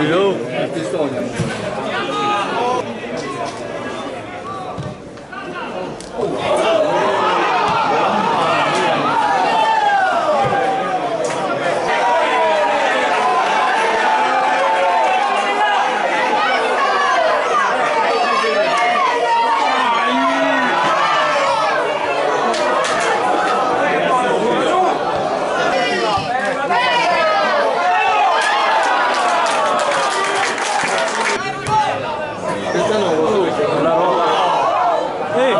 Hello. 일단은 오고 이제 올라가. 에이.